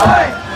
Hey!